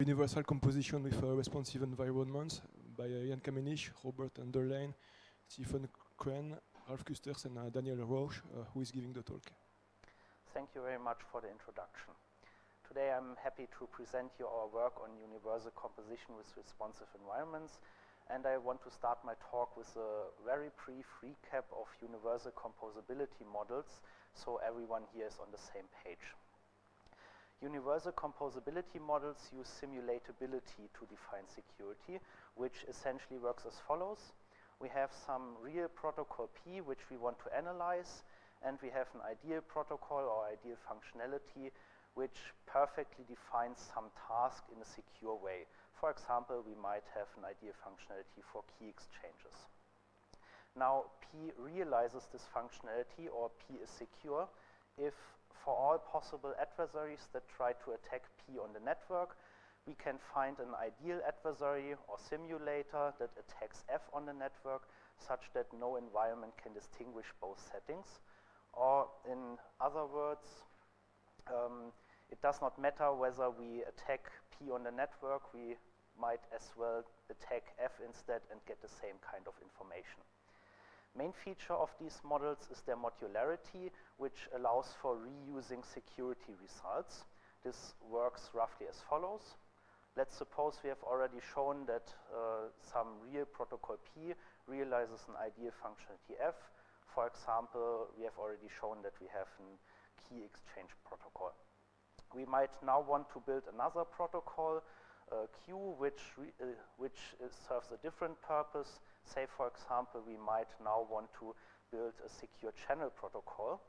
Universal Composition with Responsive Environments by uh, Jan Camenisch, Robert Enderlein, Stephan Krenn, Ralf Küsters, and uh, Daniel Rausch, uh, who is giving the talk. Thank you very much for the introduction. Today I'm happy to present you our work on universal composition with responsive environments and I want to start my talk with a very brief recap of universal composability models so everyone here is on the same page. Universal composability models use simulatability to define security, which essentially works as follows. We have some real protocol P which we want to analyze and we have an ideal protocol or ideal functionality which perfectly defines some task in a secure way. For example, we might have an ideal functionality for key exchanges. Now, P realizes this functionality or P is secure if for all possible adversaries that try to attack P on the network, we can find an ideal adversary or simulator that attacks F on the network such that no environment can distinguish both settings. Or in other words, um, it does not matter whether we attack P on the network, we might as well attack F instead and get the same kind of information. Main feature of these models is their modularity, which allows for reusing security results. This works roughly as follows. Let's suppose we have already shown that uh, some real protocol P realizes an ideal functionality F. For example, we have already shown that we have a key exchange protocol we might now want to build another protocol, uh, Q, which, uh, which serves a different purpose. Say, for example, we might now want to build a secure channel protocol.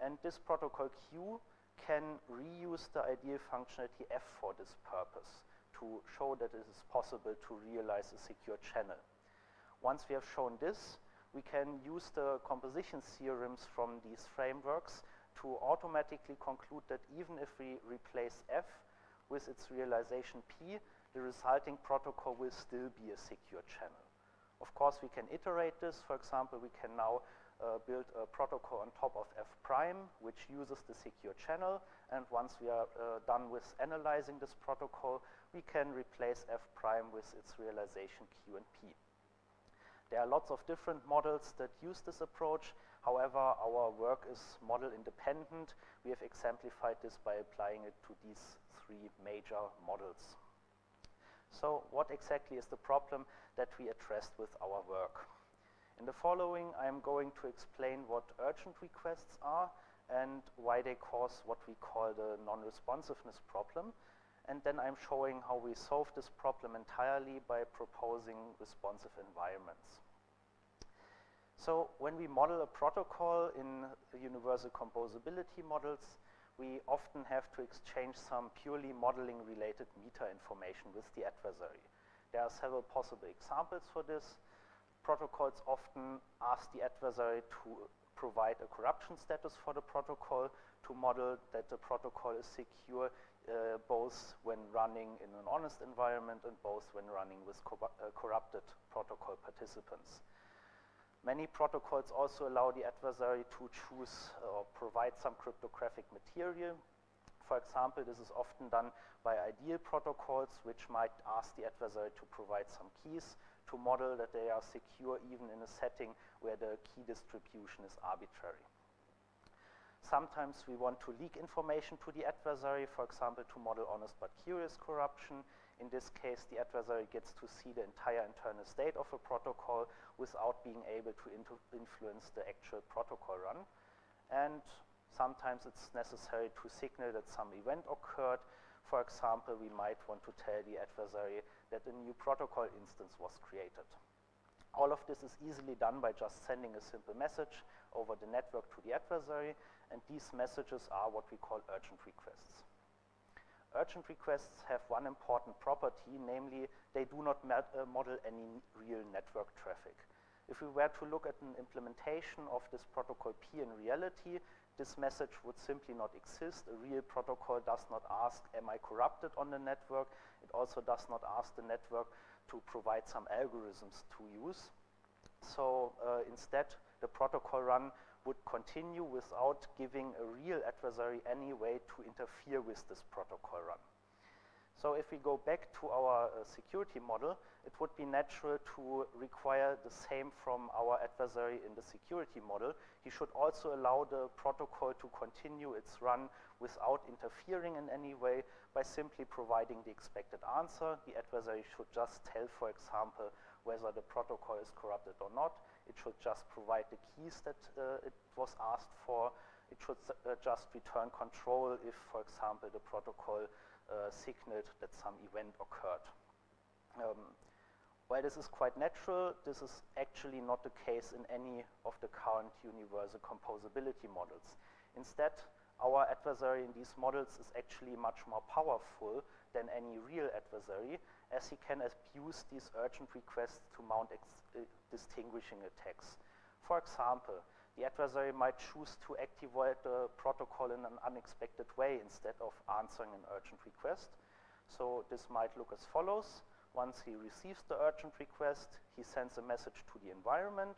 And this protocol Q can reuse the ideal functionality F for this purpose to show that it is possible to realize a secure channel. Once we have shown this, we can use the composition theorems from these frameworks to automatically conclude that even if we replace F with its realization P, the resulting protocol will still be a secure channel. Of course, we can iterate this. For example, we can now uh, build a protocol on top of F prime, which uses the secure channel. And once we are uh, done with analyzing this protocol, we can replace F prime with its realization Q and P. There are lots of different models that use this approach. However, our work is model independent. We have exemplified this by applying it to these three major models. So what exactly is the problem that we addressed with our work? In the following, I'm going to explain what urgent requests are and why they cause what we call the non-responsiveness problem. And then I'm showing how we solve this problem entirely by proposing responsive environments. So when we model a protocol in universal composability models, we often have to exchange some purely modeling related meta information with the adversary. There are several possible examples for this. Protocols often ask the adversary to provide a corruption status for the protocol to model that the protocol is secure uh, both when running in an honest environment and both when running with co uh, corrupted protocol participants. Many protocols also allow the adversary to choose uh, or provide some cryptographic material. For example, this is often done by ideal protocols, which might ask the adversary to provide some keys to model that they are secure even in a setting where the key distribution is arbitrary. Sometimes we want to leak information to the adversary, for example, to model honest but curious corruption. In this case, the adversary gets to see the entire internal state of a protocol without being able to influence the actual protocol run. And sometimes it's necessary to signal that some event occurred. For example, we might want to tell the adversary that a new protocol instance was created. All of this is easily done by just sending a simple message over the network to the adversary, and these messages are what we call urgent requests. Urgent requests have one important property, namely they do not uh, model any real network traffic. If we were to look at an implementation of this protocol P in reality, this message would simply not exist. A real protocol does not ask, am I corrupted on the network? It also does not ask the network to provide some algorithms to use. So uh, instead, the protocol run would continue without giving a real adversary any way to interfere with this protocol run. So if we go back to our uh, security model, it would be natural to require the same from our adversary in the security model. He should also allow the protocol to continue its run without interfering in any way by simply providing the expected answer. The adversary should just tell, for example, whether the protocol is corrupted or not. It should just provide the keys that uh, it was asked for. It should uh, just return control if, for example, the protocol uh, signaled that some event occurred. Um, while this is quite natural, this is actually not the case in any of the current universal composability models. Instead, our adversary in these models is actually much more powerful than any real adversary, as he can abuse these urgent requests to mount uh, distinguishing attacks. For example, the adversary might choose to activate the protocol in an unexpected way instead of answering an urgent request. So this might look as follows. Once he receives the urgent request, he sends a message to the environment,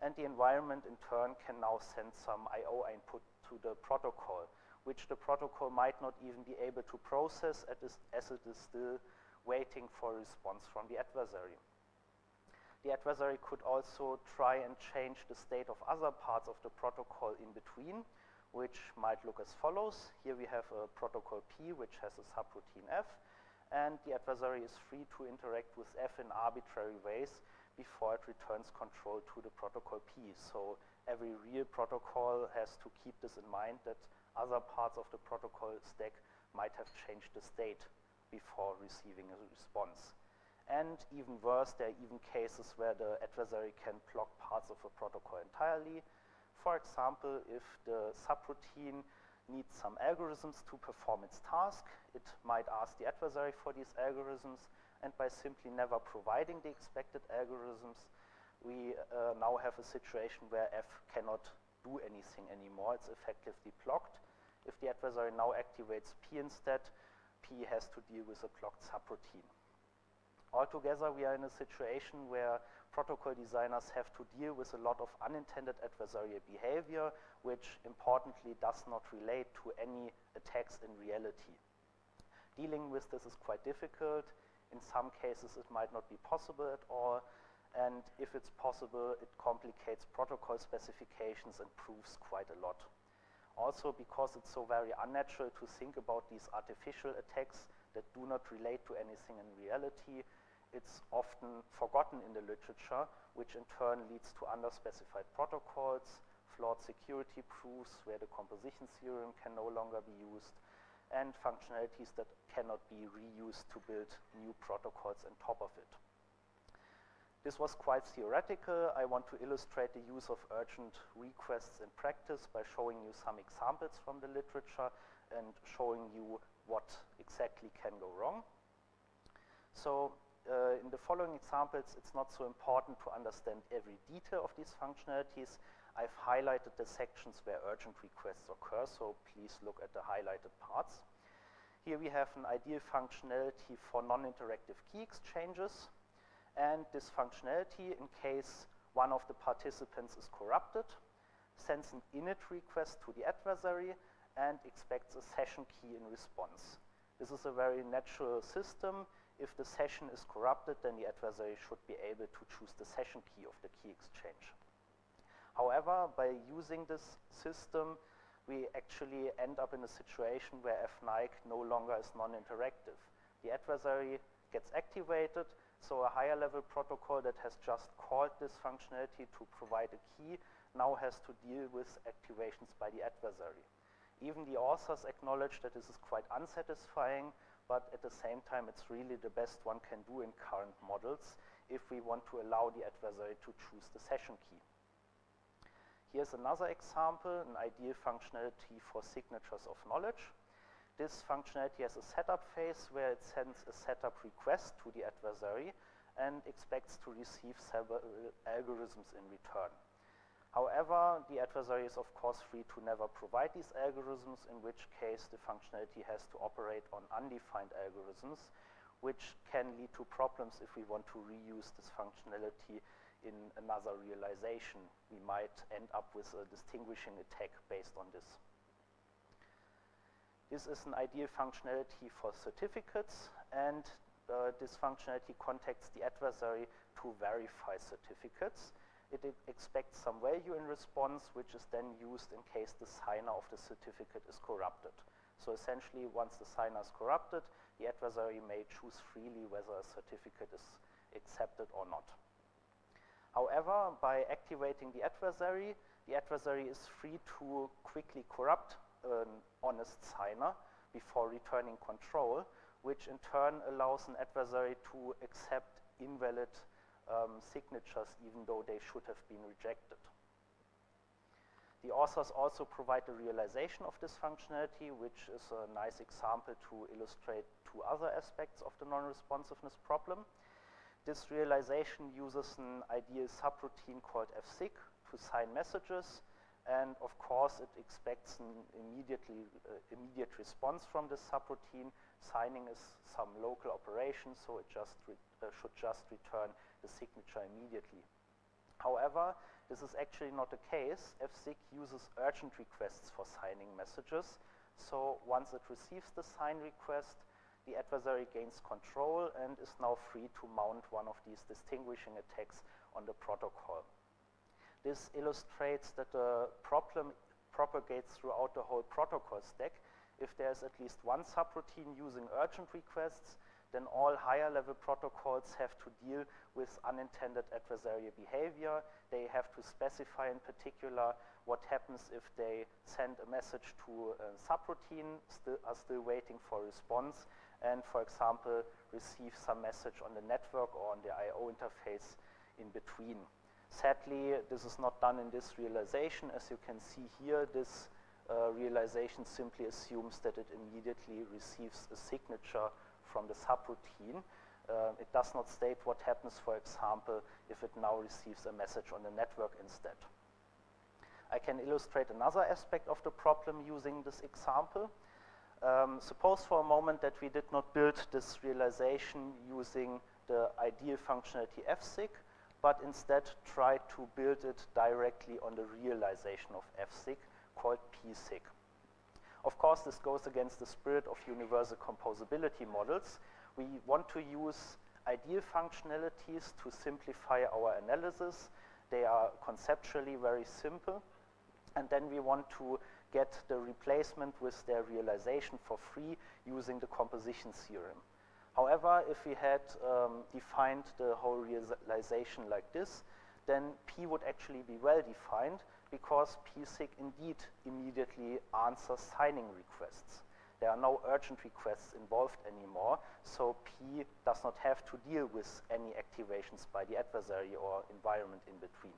and the environment in turn can now send some I.O. input to the protocol, which the protocol might not even be able to process as it is still waiting for a response from the adversary. The adversary could also try and change the state of other parts of the protocol in between, which might look as follows. Here we have a protocol P, which has a subroutine F, and the adversary is free to interact with F in arbitrary ways before it returns control to the protocol P. So every real protocol has to keep this in mind that other parts of the protocol stack might have changed the state before receiving a response. And even worse, there are even cases where the adversary can block parts of a protocol entirely. For example, if the subroutine needs some algorithms to perform its task. It might ask the adversary for these algorithms, and by simply never providing the expected algorithms, we uh, now have a situation where F cannot do anything anymore. It's effectively blocked. If the adversary now activates P instead, Has to deal with a blocked subroutine. Altogether, we are in a situation where protocol designers have to deal with a lot of unintended adversarial behavior, which importantly does not relate to any attacks in reality. Dealing with this is quite difficult. In some cases, it might not be possible at all. And if it's possible, it complicates protocol specifications and proofs quite a lot. Also, because it's so very unnatural to think about these artificial attacks that do not relate to anything in reality, it's often forgotten in the literature, which in turn leads to underspecified protocols, flawed security proofs where the composition theorem can no longer be used, and functionalities that cannot be reused to build new protocols on top of it. This was quite theoretical. I want to illustrate the use of urgent requests in practice by showing you some examples from the literature and showing you what exactly can go wrong. So uh, in the following examples, it's not so important to understand every detail of these functionalities. I've highlighted the sections where urgent requests occur, so please look at the highlighted parts. Here we have an ideal functionality for non-interactive key exchanges. And this functionality, in case one of the participants is corrupted, sends an init request to the adversary and expects a session key in response. This is a very natural system. If the session is corrupted, then the adversary should be able to choose the session key of the key exchange. However, by using this system, we actually end up in a situation where FNIC no longer is non-interactive. The adversary gets activated, so a higher level protocol that has just called this functionality to provide a key now has to deal with activations by the adversary. Even the authors acknowledge that this is quite unsatisfying but at the same time, it's really the best one can do in current models if we want to allow the adversary to choose the session key. Here's another example, an ideal functionality for signatures of knowledge. This functionality has a setup phase where it sends a setup request to the adversary and expects to receive several algorithms in return. However, the adversary is of course free to never provide these algorithms, in which case the functionality has to operate on undefined algorithms, which can lead to problems if we want to reuse this functionality in another realization. We might end up with a distinguishing attack based on this. This is an ideal functionality for certificates, and uh, this functionality contacts the adversary to verify certificates. It expects some value in response, which is then used in case the signer of the certificate is corrupted. So essentially, once the signer is corrupted, the adversary may choose freely whether a certificate is accepted or not. However, by activating the adversary, the adversary is free to quickly corrupt an honest signer before returning control, which in turn allows an adversary to accept invalid um, signatures even though they should have been rejected. The authors also provide a realization of this functionality, which is a nice example to illustrate two other aspects of the non-responsiveness problem. This realization uses an ideal subroutine called fsig to sign messages, and of course it expects an immediately, uh, immediate response from this subroutine. Signing is some local operation, so it just uh, should just return the signature immediately. However, this is actually not the case. FSIG uses urgent requests for signing messages. So once it receives the sign request, the adversary gains control and is now free to mount one of these distinguishing attacks on the protocol. This illustrates that the problem propagates throughout the whole protocol stack. If there's at least one subroutine using urgent requests, then all higher level protocols have to deal with unintended adversarial behavior. They have to specify in particular what happens if they send a message to a subroutine, still, are still waiting for a response, and for example, receive some message on the network or on the I.O. interface in between. Sadly, this is not done in this realization. As you can see here, this uh, realization simply assumes that it immediately receives a signature from the subroutine. Uh, it does not state what happens, for example, if it now receives a message on the network instead. I can illustrate another aspect of the problem using this example. Um, suppose for a moment that we did not build this realization using the ideal functionality fsig, but instead try to build it directly on the realization of fsig called psig. Of course, this goes against the spirit of universal composability models. We want to use ideal functionalities to simplify our analysis. They are conceptually very simple. And then we want to get the replacement with their realization for free using the composition theorem. However, if we had um, defined the whole realization like this, then P would actually be well defined because PSIG indeed immediately answers signing requests. There are no urgent requests involved anymore, so P does not have to deal with any activations by the adversary or environment in between.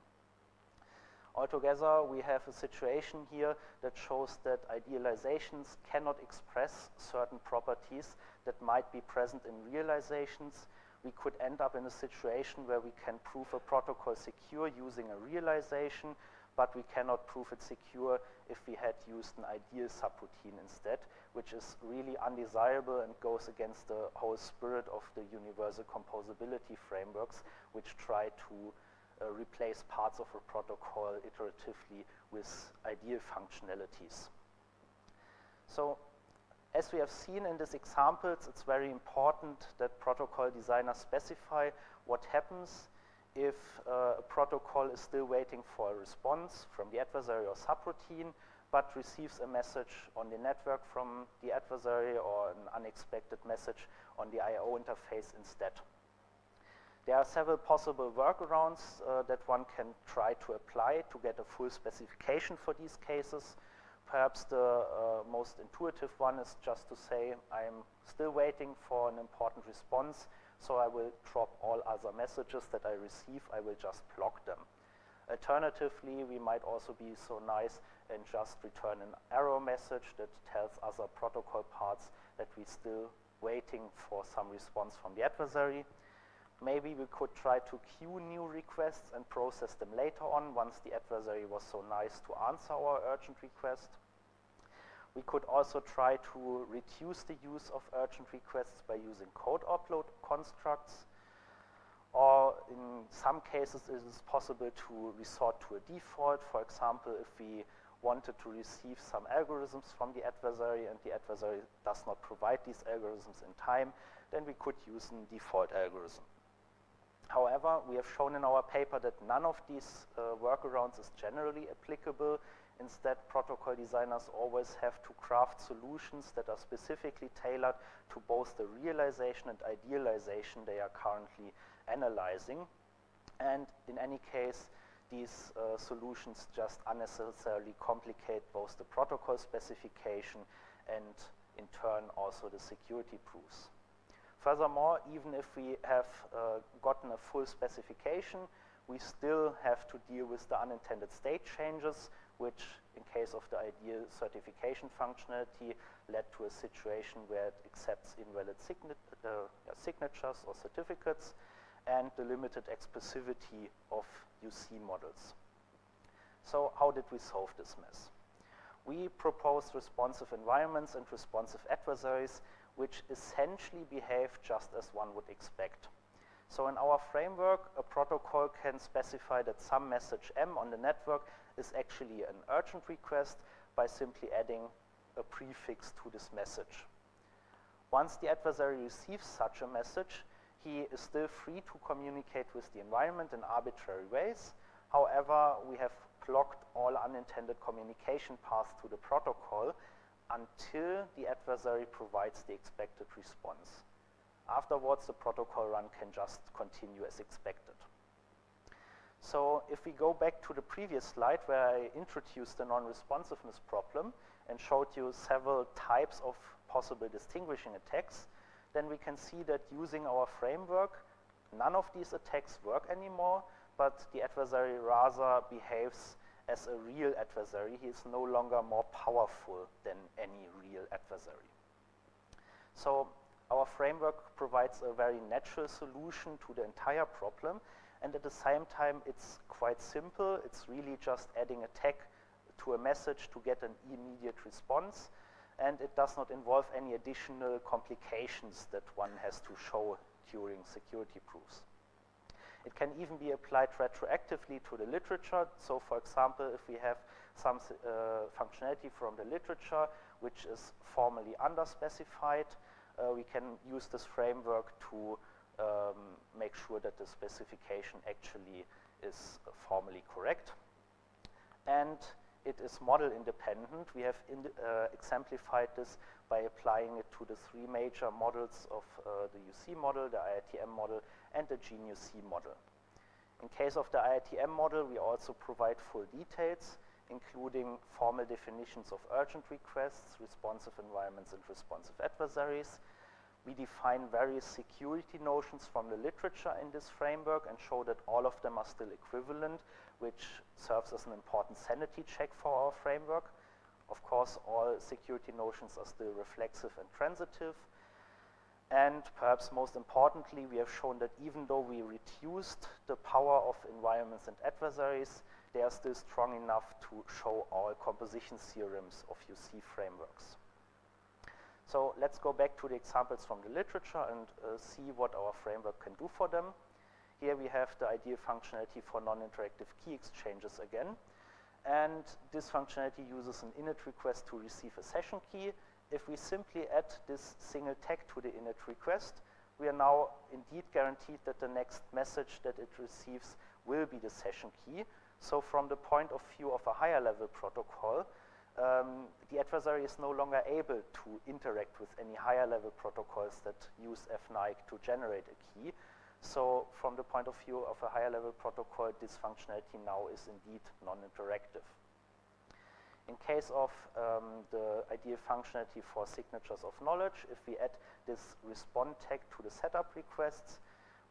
Altogether, we have a situation here that shows that idealizations cannot express certain properties that might be present in realizations. We could end up in a situation where we can prove a protocol secure using a realization, but we cannot prove it secure if we had used an ideal subroutine instead, which is really undesirable and goes against the whole spirit of the universal composability frameworks, which try to uh, replace parts of a protocol iteratively with ideal functionalities. So as we have seen in these examples, it's very important that protocol designers specify what happens if uh, a protocol is still waiting for a response from the adversary or subroutine, but receives a message on the network from the adversary or an unexpected message on the I.O. interface instead. There are several possible workarounds uh, that one can try to apply to get a full specification for these cases. Perhaps the uh, most intuitive one is just to say I'm still waiting for an important response, so I will drop all other messages that I receive, I will just block them. Alternatively, we might also be so nice and just return an error message that tells other protocol parts that we're still waiting for some response from the adversary. Maybe we could try to queue new requests and process them later on once the adversary was so nice to answer our urgent request. We could also try to reduce the use of urgent requests by using code upload constructs. Or in some cases, it is possible to resort to a default. For example, if we wanted to receive some algorithms from the adversary and the adversary does not provide these algorithms in time, then we could use a default algorithm. However, we have shown in our paper that none of these uh, workarounds is generally applicable. Instead, protocol designers always have to craft solutions that are specifically tailored to both the realization and idealization they are currently analyzing. And in any case, these uh, solutions just unnecessarily complicate both the protocol specification and in turn also the security proofs. Furthermore, even if we have uh, gotten a full specification, we still have to deal with the unintended state changes, which in case of the ideal certification functionality led to a situation where it accepts invalid signa uh, signatures or certificates and the limited expressivity of UC models. So how did we solve this mess? We proposed responsive environments and responsive adversaries which essentially behave just as one would expect. So in our framework, a protocol can specify that some message M on the network is actually an urgent request by simply adding a prefix to this message. Once the adversary receives such a message, he is still free to communicate with the environment in arbitrary ways. However, we have blocked all unintended communication paths to the protocol until the adversary provides the expected response. Afterwards, the protocol run can just continue as expected. So if we go back to the previous slide where I introduced the non-responsiveness problem and showed you several types of possible distinguishing attacks, then we can see that using our framework, none of these attacks work anymore, but the adversary rather behaves as a real adversary. He is no longer more powerful than any real adversary. So our framework provides a very natural solution to the entire problem, and at the same time, it's quite simple. It's really just adding a tag to a message to get an immediate response, and it does not involve any additional complications that one has to show during security proofs. It can even be applied retroactively to the literature. So for example, if we have some uh, functionality from the literature which is formally underspecified, uh, we can use this framework to um, make sure that the specification actually is formally correct. And it is model independent. We have in uh, exemplified this by applying it to the three major models of uh, the UC model, the IITM model, and the GNUC model. In case of the IITM model, we also provide full details, including formal definitions of urgent requests, responsive environments, and responsive adversaries. We define various security notions from the literature in this framework and show that all of them are still equivalent, which serves as an important sanity check for our framework. Of course, all security notions are still reflexive and transitive, and perhaps most importantly, we have shown that even though we reduced the power of environments and adversaries, they are still strong enough to show all composition theorems of UC frameworks. So let's go back to the examples from the literature and uh, see what our framework can do for them. Here we have the ideal functionality for non-interactive key exchanges again. And this functionality uses an init request to receive a session key if we simply add this single tag to the init request, we are now indeed guaranteed that the next message that it receives will be the session key. So from the point of view of a higher level protocol, um, the adversary is no longer able to interact with any higher level protocols that use FNIC to generate a key. So from the point of view of a higher level protocol, this functionality now is indeed non-interactive. In case of um, the ideal functionality for signatures of knowledge, if we add this respond tag to the setup requests,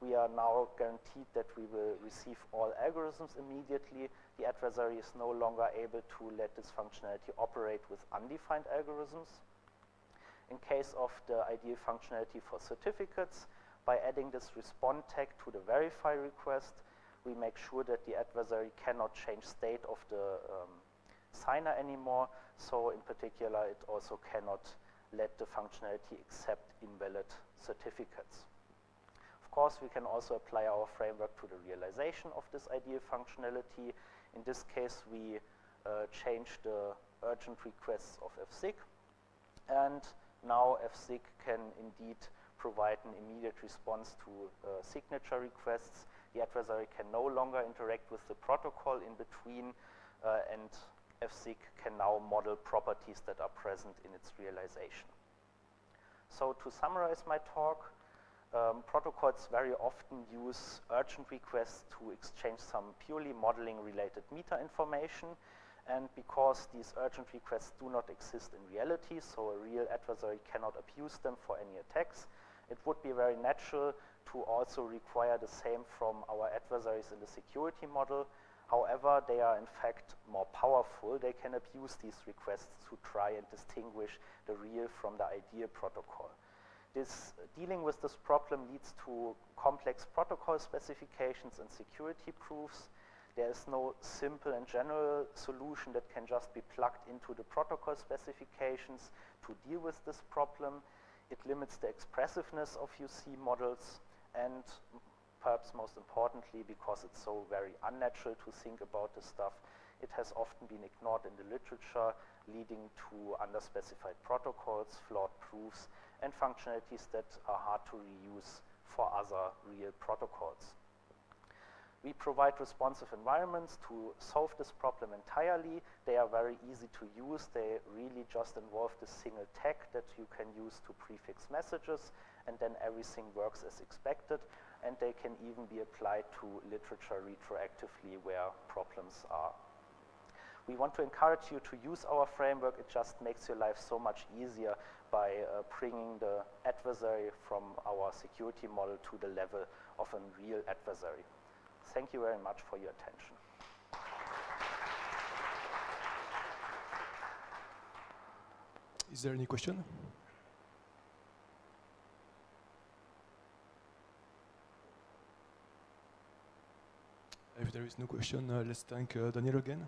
we are now guaranteed that we will receive all algorithms immediately. The adversary is no longer able to let this functionality operate with undefined algorithms. In case of the ideal functionality for certificates, by adding this respond tag to the verify request, we make sure that the adversary cannot change state of the um, signer anymore. So in particular, it also cannot let the functionality accept invalid certificates. Of course, we can also apply our framework to the realization of this ideal functionality. In this case, we uh, changed the urgent requests of FSIG. And now FSIG can indeed provide an immediate response to uh, signature requests. The adversary can no longer interact with the protocol in between, uh, and FSIG can now model properties that are present in its realization. So to summarize my talk, um, protocols very often use urgent requests to exchange some purely modeling related meta information and because these urgent requests do not exist in reality, so a real adversary cannot abuse them for any attacks, it would be very natural to also require the same from our adversaries in the security model. However, they are in fact more powerful. They can abuse these requests to try and distinguish the real from the ideal protocol. This, dealing with this problem leads to complex protocol specifications and security proofs there is no simple and general solution that can just be plugged into the protocol specifications to deal with this problem. It limits the expressiveness of UC models and perhaps most importantly because it's so very unnatural to think about this stuff, it has often been ignored in the literature, leading to underspecified protocols, flawed proofs, and functionalities that are hard to reuse for other real protocols. We provide responsive environments to solve this problem entirely. They are very easy to use. They really just involve the single tag that you can use to prefix messages, and then everything works as expected. And they can even be applied to literature retroactively where problems are. We want to encourage you to use our framework. It just makes your life so much easier by uh, bringing the adversary from our security model to the level of a real adversary. Thank you very much for your attention. Is there any question? If there is no question, uh, let's thank uh, Daniel again.